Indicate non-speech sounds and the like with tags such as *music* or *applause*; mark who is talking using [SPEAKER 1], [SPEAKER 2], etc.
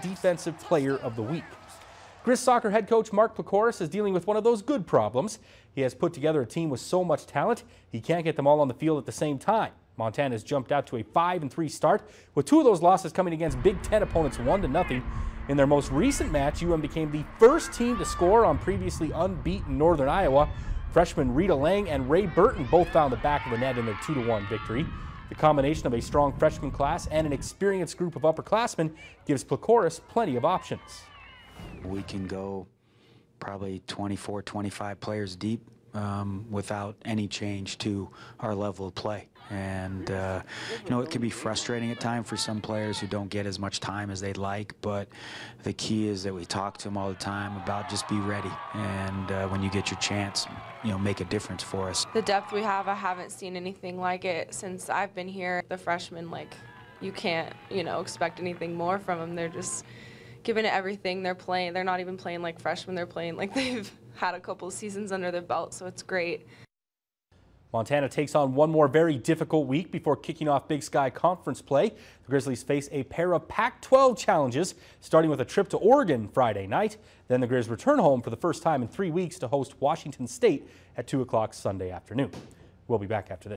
[SPEAKER 1] Defensive Player of the Week. Grizz soccer head coach Mark Plakorus is dealing with one of those good problems. He has put together a team with so much talent, he can't get them all on the field at the same time. Montana has jumped out to a 5 and 3 start, with two of those losses coming against Big Ten opponents 1 to nothing. In their most recent match, UM became the first team to score on previously unbeaten Northern Iowa. Freshmen Rita Lang and Ray Burton both found the back of the net in their 2 1 victory. The combination of a strong freshman class and an experienced group of upperclassmen gives Plakorus plenty of options.
[SPEAKER 2] We can go probably 24, 25 players deep um, without any change to our level of play. And, uh, you know, it can be frustrating at times for some players who don't get as much time as they'd like, but the key is that we talk to them all the time about just be ready. And uh, when you get your chance, you know, make a difference for us.
[SPEAKER 3] The depth we have, I haven't seen anything like it since I've been here. The freshmen, like, you can't, you know, expect anything more from them. They're just giving it everything. They're playing. They're not even playing like freshmen. They're playing like *laughs* they've had a couple seasons under their belt, so it's great.
[SPEAKER 1] Montana takes on one more very difficult week before kicking off Big Sky Conference play. The Grizzlies face a pair of Pac-12 challenges, starting with a trip to Oregon Friday night. Then the Grizz return home for the first time in three weeks to host Washington State at 2 o'clock Sunday afternoon. We'll be back after this.